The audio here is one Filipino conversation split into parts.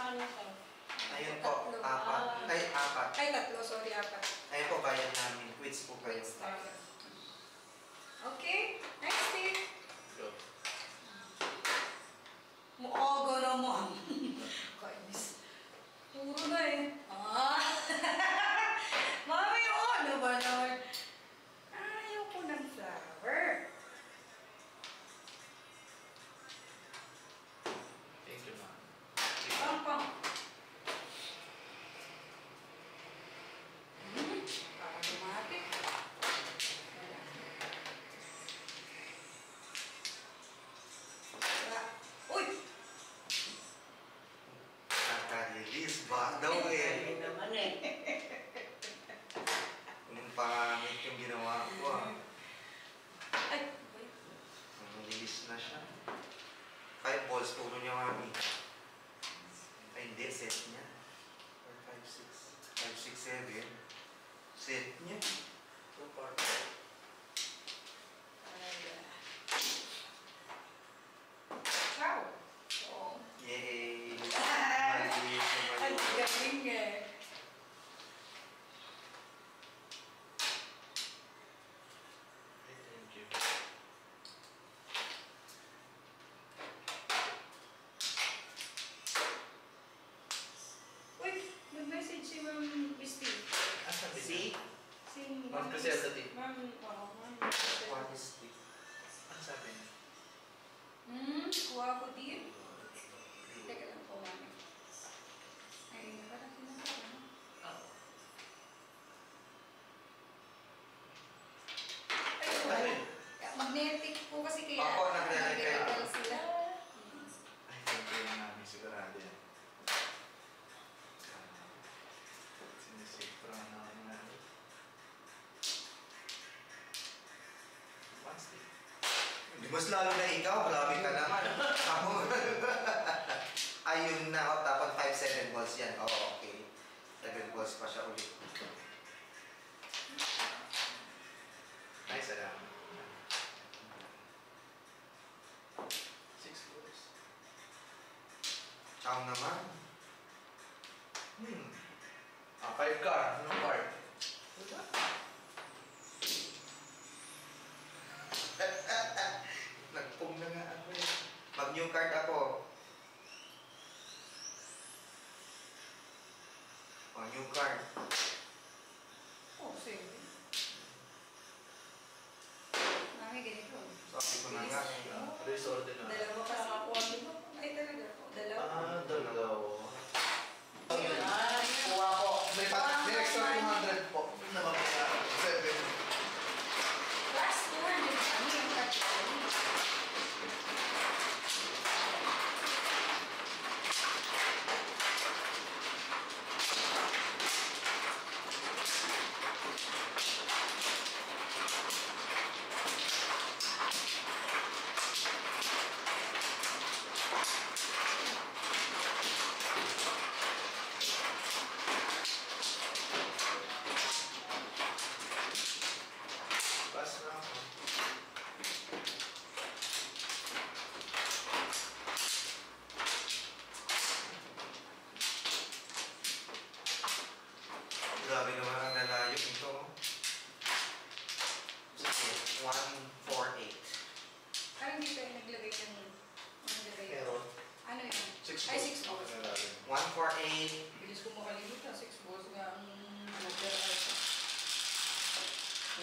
Paano siya? Ayun po, Tatlo. apat. Ah. Ay, apat. Ay, tatlo. Sorry, apat. Ayun po, bayan namin. Quiz po kayo. Quiz. Okay, next thing. Go. Muogo na mo. Oh, Kainis. Puro na eh. gusto ko niya mami. Ay hindi, set niya. Or 5-6. 5-6-7. Set niya. 2 parts. Mas lalo na ikaw, grabe ka naman. Ayun na, oh, tapon 5-7 balls yan. Oh, okay. 7 balls pa siya ulit. Nice, alam. 6 balls. Chow naman.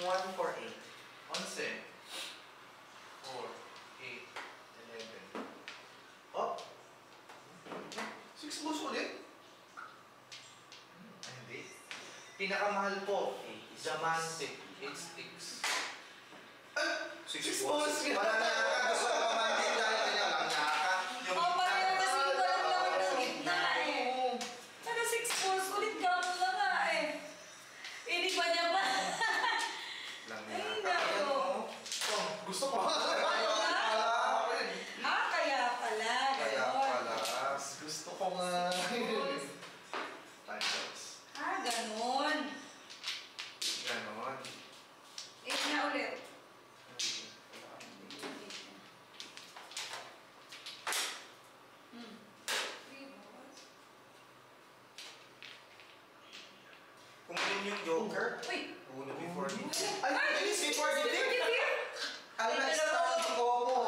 One for eight. Once. Four. Eight. Eleven. Up. Six balls ulit. Hmm, ay, hindi. Pinakamahal po. Diamante. Eight sticks. Ay! Six, balls. Para na gusto yung Joker. Wait. Ulo before the... Ay, bilis before the dip. Ang last time ko.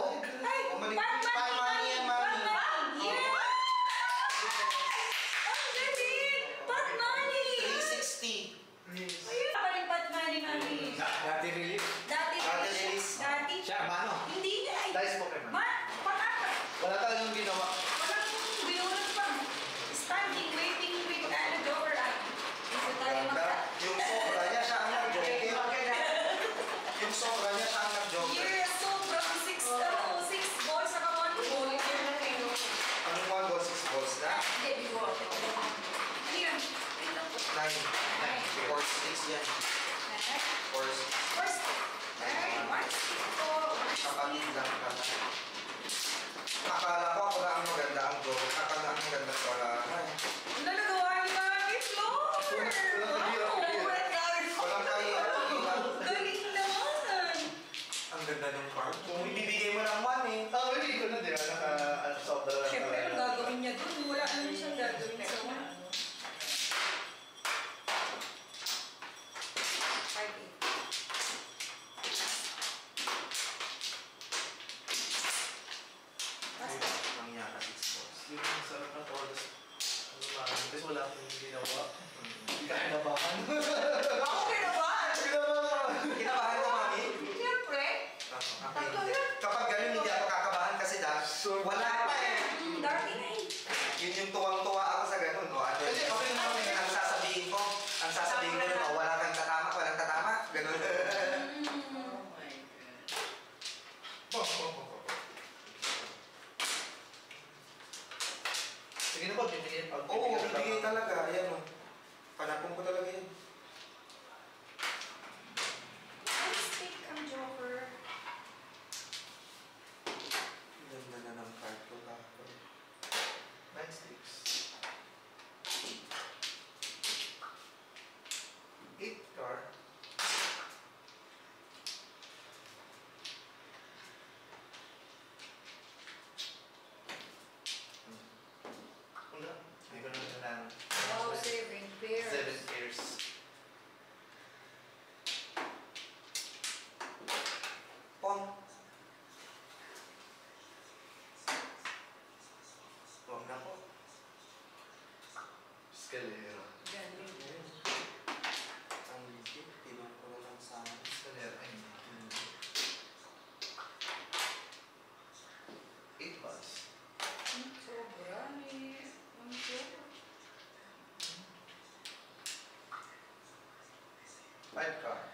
red.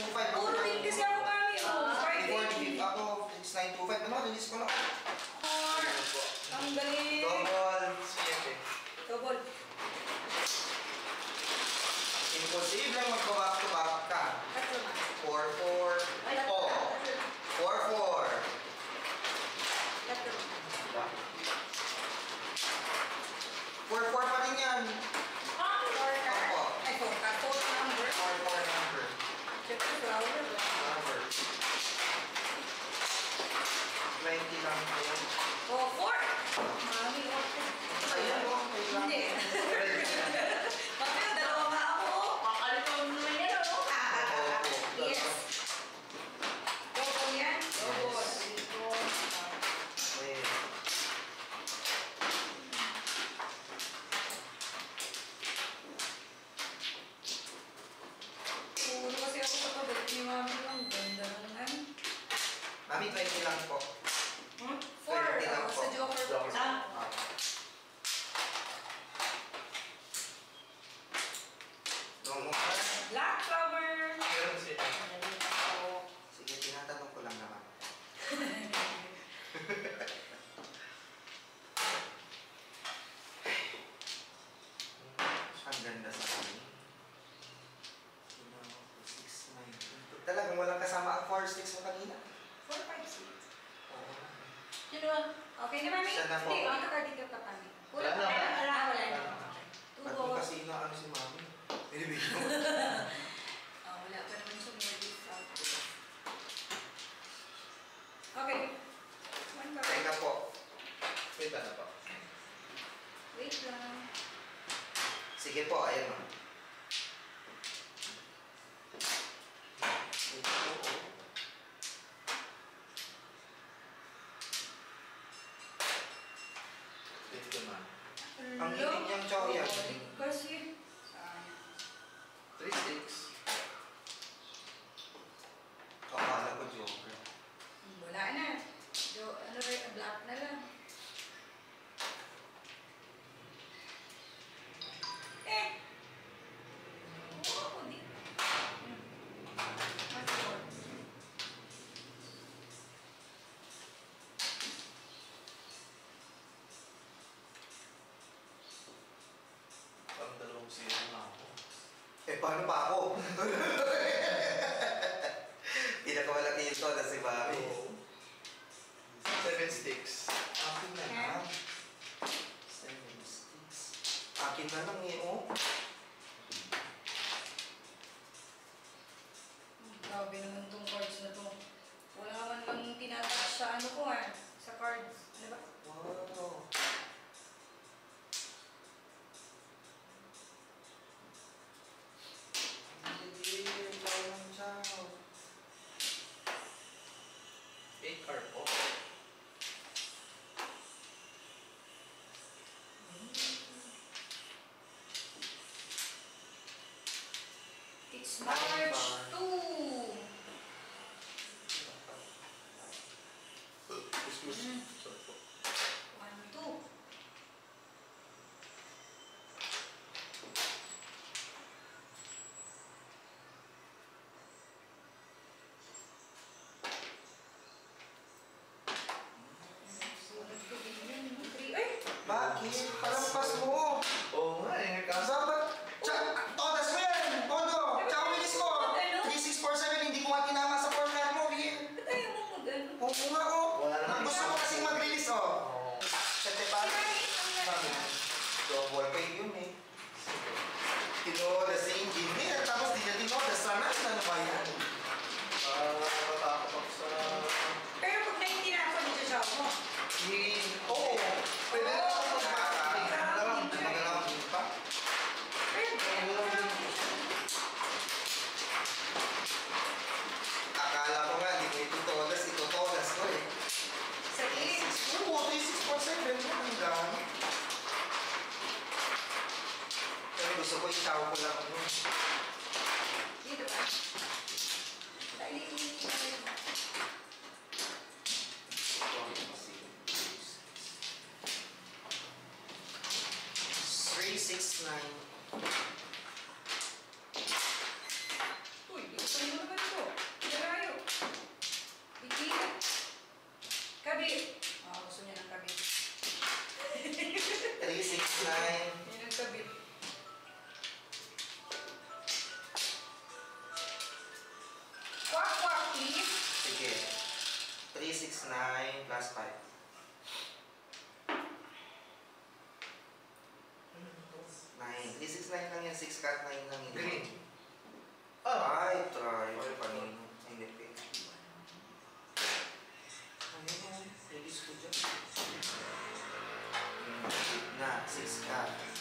não vai Thank you. kasama ang 4 sticks mo kanina. 4, 5, 6. Oo. Okay na, Mami? Siya. Hindi, oh, ano ka dito ka pa? Wala na. Wala na. Wala na. Ba't mo kasi inaano si Mami? Binibigyo. Oh, wala pa naman siya more details. Okay. One ba? Teka po. Wait na po. Wait lang. Sige po, ayun ma'am. paano pa ako? Pinakamalaki ito na si Mami. Seven sticks. Akin na na. Seven sticks. Akin na lang eh. Mas tu. Hum. mo ang dami. Pero gusto ko itaw ko lang yun. Dito ba? Dali. Three, six, nine. six cards.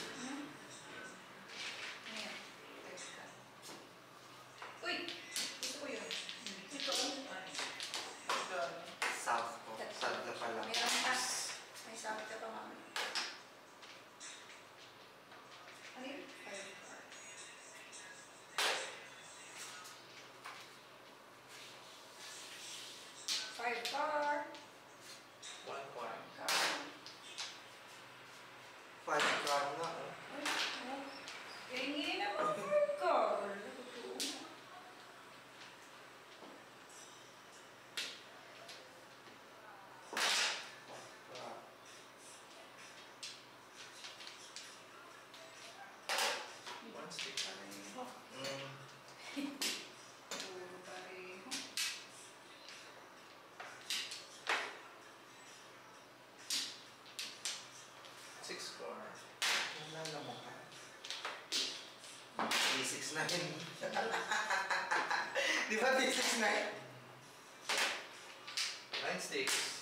Kasi pareho. Mm. Six four. Nalala mo ka? D6 na. Di ba D6 na? Nine sticks.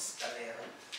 Na ako.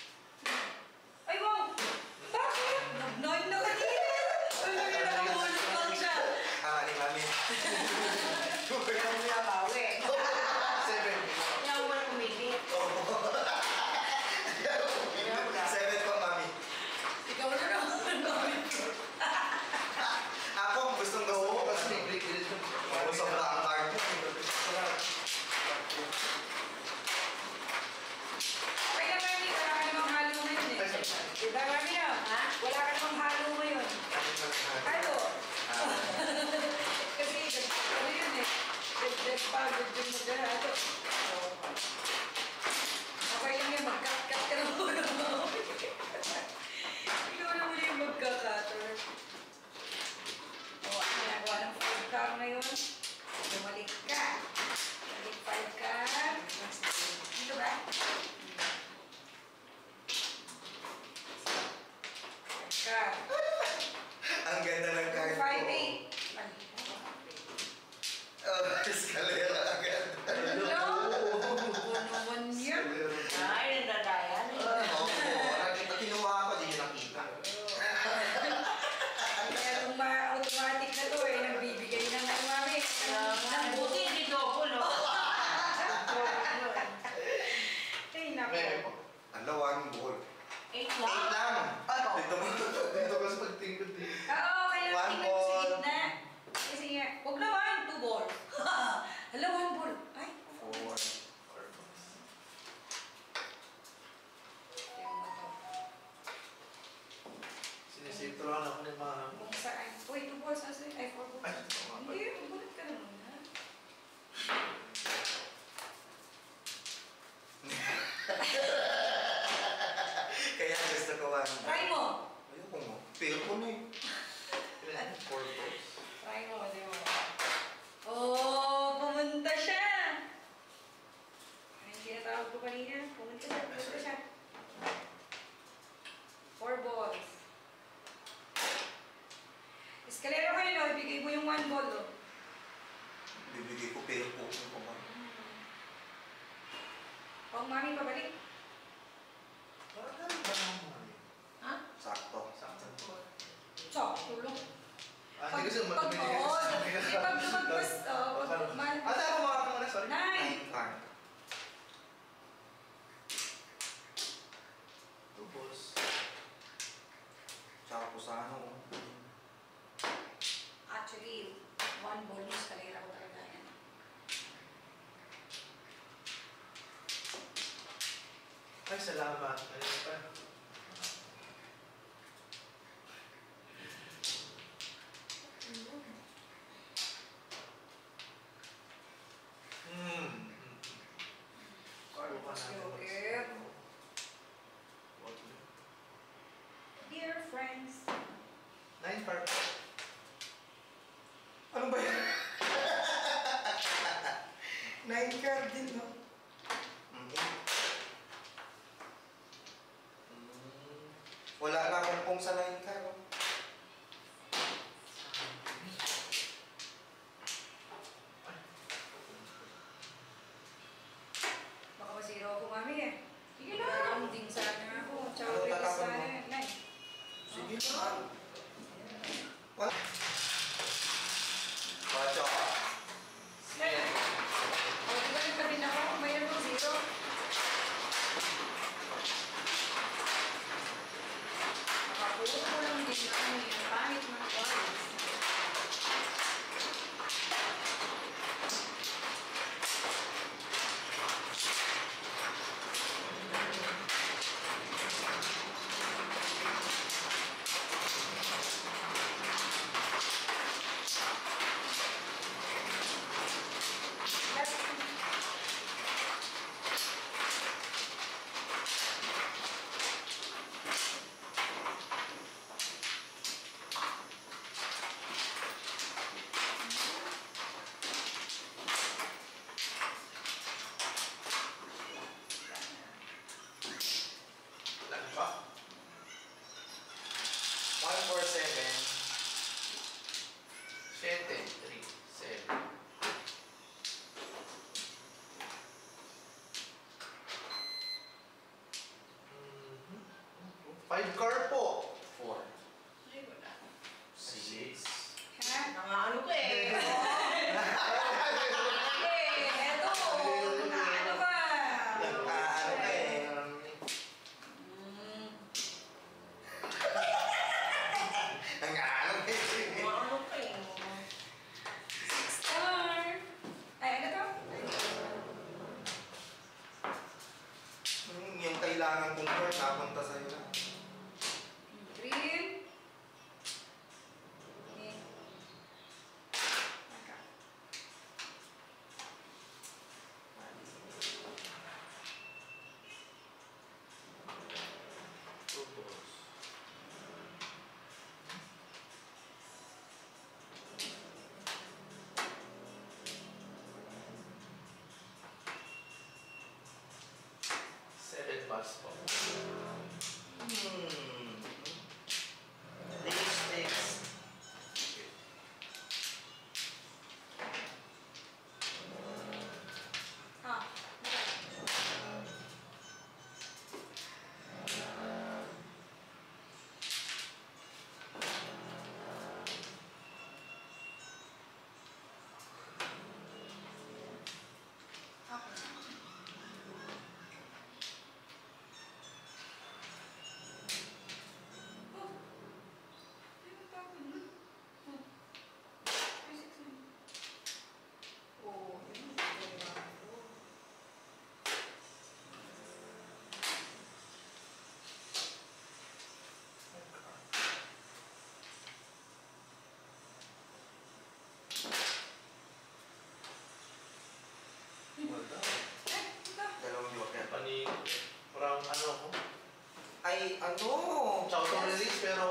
Salamat. Seven balls po. Hmm. Ano? Chow to release pero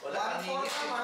wala One kang four hingis. naman.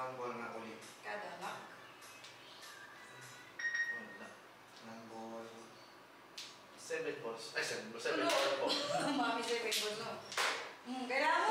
One ball nga ulit. Kada lock. One lock. Ball. Seven balls. Ay, seven balls. Seven balls. Mami, seven balls, no? Mm, kailangan